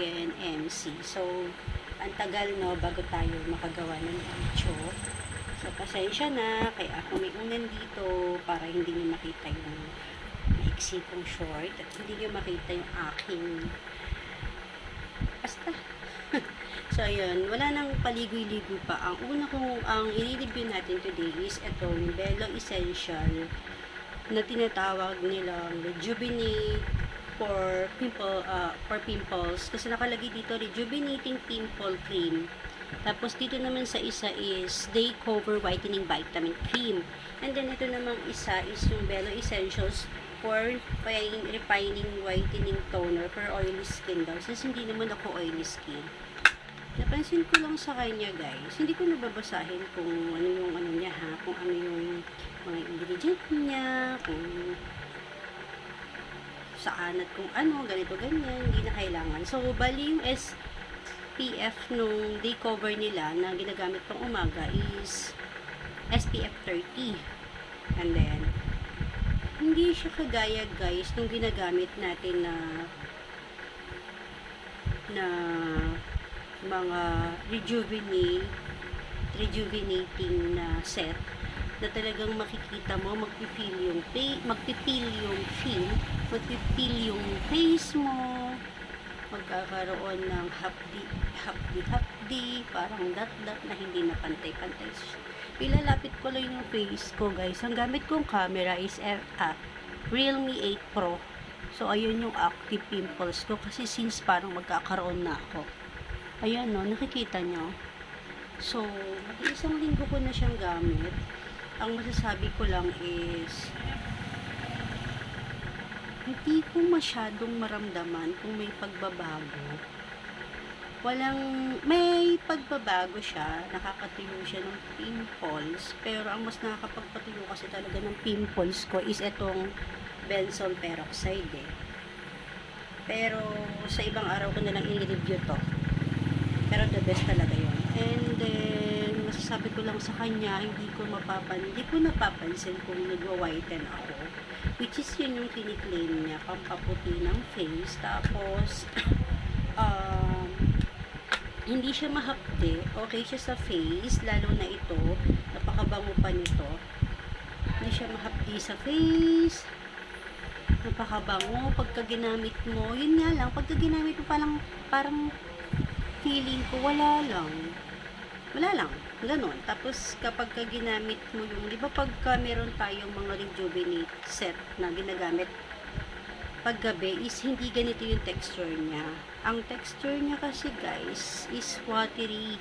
again, MC. So, ang tagal no, bago tayo makagawa ng video. So, pasensya na, kaya ako may unan dito para hindi niyo makita yung maiksi kong short at hindi niyo makita yung aking basta. So, ayun, wala nang paligoy-ligoy pa. Ang una kong, ang i-review natin today is itong Bello Essential na tinatawag nilang Rejuvenate for pimple uh, for pimples. Kasi nakalagay dito rejuvenating pimple cream. Tapos dito naman sa isa is day cover whitening vitamin cream. And then ito namang isa is yung Bello Essentials for refining whitening toner for oily skin daw since hindi naman ako oily skin napansin ko lang sa kanya guys hindi ko nababasahin kung ano yung ano niya ha kung ano yung mga ingredient niya kung saan at kung ano, ganito, ganyan, hindi na kailangan. So, bali yung SPF nung day cover nila na ginagamit pang umaga is SPF 30. And then, hindi siya kagaya guys nung ginagamit natin na na mga rejuvenate rejuvenating na set na talagang makikita mo, magpipil yung magpipil yung feel, magpipil yung face mo, magkakaroon ng hapdi, hapdi, hapdi, parang dat-dat na hindi na pantay-pantay. Ilalapit ko lang yung face ko, guys. Ang gamit kong camera is uh, Realme 8 Pro. So, ayun yung active pimples ko kasi since parang magkakaroon na ako. Ayan, no, nakikita nyo. So, isang linggo ko na siyang gamit ang masasabi ko lang is hindi ko masyadong maramdaman kung may pagbabago walang may pagbabago siya nakakatuyo siya ng pimples pero ang mas nakakapagpatuyo kasi talaga ng pimples ko is itong benzoyl peroxide eh. pero sa ibang araw ko na lang i-review to pero the best talaga yun and then masasabi ko lang sa kanya, hindi ko mapapan, hindi ko napapansin kung nagwa-whiten ako. Which is yun yung kiniklaim niya, pampaputi ng face. Tapos, um, hindi siya mahapde. Okay siya sa face, lalo na ito. Napakabango pa nito. Hindi siya mahapdi sa face. Napakabango. Pagka ginamit mo, yun nga lang, pagka ginamit mo parang, parang feeling ko, wala lang. Wala lang. Ganon. Tapos, kapag ka ginamit mo yung, di ba pagka meron tayong mga rejuvenate set na ginagamit paggabi is hindi ganito yung texture niya. Ang texture niya kasi guys is watery.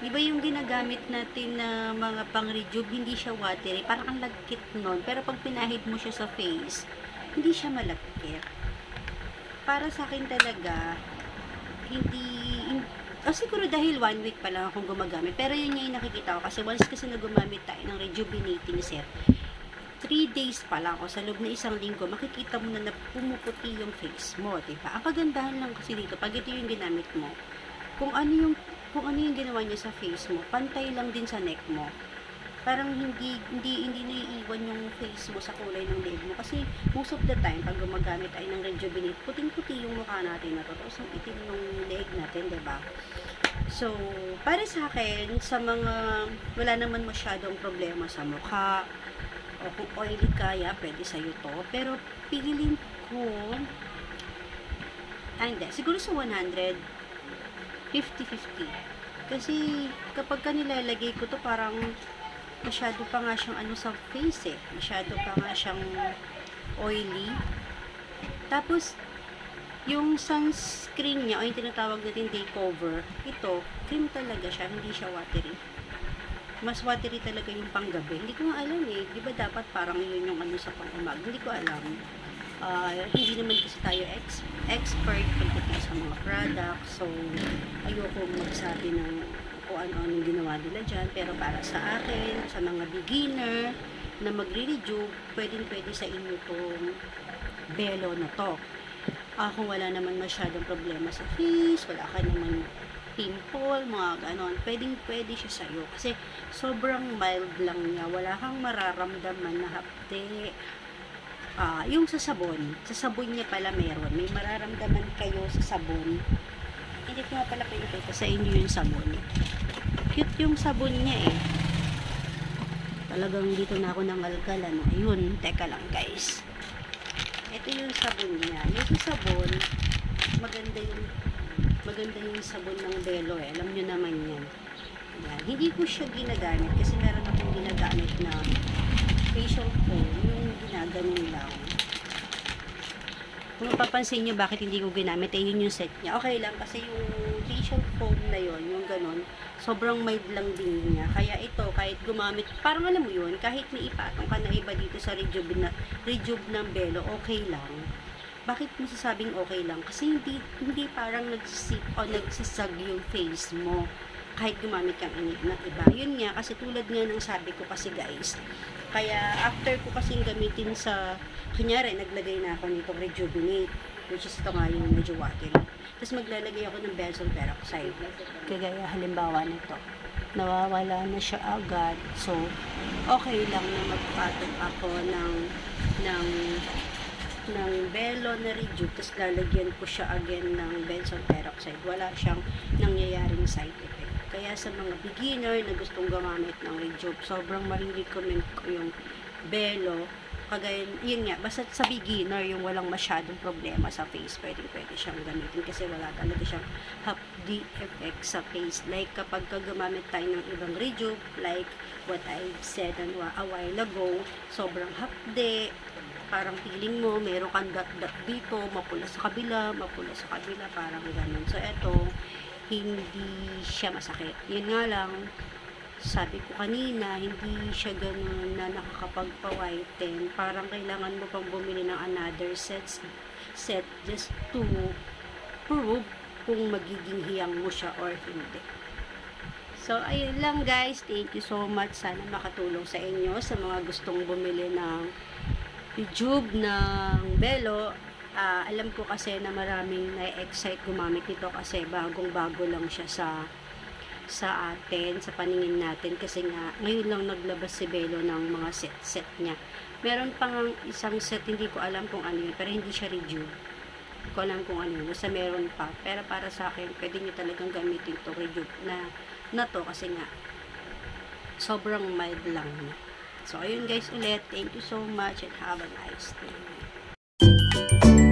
Di ba yung ginagamit natin na mga pang-rejuve, hindi siya watery. Parang ang lagkit nun. Pero pag pinahid mo siya sa face, hindi siya malagkit. Para sa akin talaga, hindi, hindi o siguro dahil one week pa lang akong gumagamit. Pero yun yung nakikita ko. Kasi once kasi na gumamit tayo ng rejuvenating set, 3 days pa lang o sa loob na isang linggo, makikita mo na, na pumuputi yung face mo, di? Ang kagandahan lang kasi dito, pag ito yung ginamit mo, kung ano yung kung ano yung ginawa niya sa face mo, pantay lang din sa neck mo parang hindi hindi hindi naiiwan yung face mo sa kulay ng leg mo. Kasi most of the time pag gumagamit tayo ng rejuvenate puting-puti yung mukha natin na to tapos itim ng leg natin ba? So para sa akin sa mga wala naman masyadong problema sa mukha o kung oily kaya pwede sa iyo to. Pero piliin ko ah, hindi. Siguro sa 100 50-50 kasi kapag ka nilalagay ko to parang masyado pa nga siyang ano sa face eh. Masyado pa nga siyang oily. Tapos, yung sunscreen niya, o yung tinatawag natin day cover, ito, cream talaga siya, hindi siya watery. Mas watery talaga yung panggabi. Hindi ko nga alam eh. Di ba dapat parang yun yung ano sa pang-umag? Hindi ko alam. Uh, hindi naman kasi tayo ex expert pagdating sa mga products. So, ayoko magsabi ng kung ano-ano ginawa nila dyan. Pero para sa akin, sa mga beginner na magre-review, pwedeng pwede sa inyo itong belo na to. Uh, kung wala naman masyadong problema sa face, wala ka naman pimple, mga ganon. Pwedeng pwede siya sa'yo. Kasi sobrang mild lang niya. Wala kang mararamdaman na hapde. Ah, yung sa sabon, sa sabon niya pala meron. May mararamdaman kayo sa sabon. Hindi ko nga pala pinakita sa inyo yung sabon. Cute yung sabon niya eh. Talagang dito na ako nangalkal, ano. Ayun, teka lang guys. Ito yung sabon niya. Yung sabon, maganda yung maganda yung sabon ng Belo eh. Alam nyo naman yan. Yan. Hindi ko siya ginagamit kasi meron akong ginagamit na facial foam. Yung ginaganon lang. Kung mapapansin nyo bakit hindi ko ginamit, eh yun yung set niya. Okay lang kasi yung facial foam na yon yung ganon, sobrang mild lang din niya. Kaya ito, kahit gumamit, parang alam mo yun, kahit may ipatong ka na iba dito sa Rejuve, na, Rejuve ng Belo, okay lang. Bakit masasabing okay lang? Kasi hindi, hindi parang nagsisip o nagsisag yung face mo kahit gumamit kang ng iba. Yun nga, kasi tulad nga ng sabi ko kasi guys, kaya after ko kasing gamitin sa, kunyari, naglagay na ako nitong rejuvenate, which is ito nga yung medyo watery. Tapos maglalagay ako ng benzoyl peroxide. Kagaya halimbawa nito. Nawawala na siya agad. So, okay lang na magpatong ako ng, ng ng Belo na Rejuve, tapos lalagyan ko siya again ng benzoyl peroxide. Wala siyang nangyayaring side effect. Kaya sa mga beginner na gustong gumamit ng Rejuve, sobrang marirecommend ko yung Belo. Kagaya, yun nga, basta sa beginner, yung walang masyadong problema sa face, pwede, pwede siyang gamitin kasi wala talaga siyang hapdi effect sa face. Like, kapag ka gumamit tayo ng ibang Rejuve, like what I've said a while ago, sobrang hapdi, parang feeling mo, meron kang dot-dot dito, mapula sa kabila, mapula sa kabila, parang ganun. So, eto, hindi siya masakit. Yun nga lang, sabi ko kanina, hindi siya ganun na nakakapagpa-whiten. Parang kailangan mo pang bumili ng another sets, set just to prove kung magiging hiyang mo siya or hindi. So, ayun lang guys. Thank you so much. Sana makatulong sa inyo sa mga gustong bumili ng YouTube ng Belo uh, alam ko kasi na maraming na-excite gumamit nito kasi bagong-bago lang siya sa sa atin, sa paningin natin kasi nga ngayon lang naglabas si Belo ng mga set-set niya. Meron pang isang set, hindi ko alam kung ano yun, pero hindi siya review. Hindi ko alam kung ano yun, basta meron pa. Pero para sa akin, pwede nyo talagang gamitin to review na, na to kasi nga sobrang mild lang niya. So, ayun guys ulit. Thank you so much and have a nice day.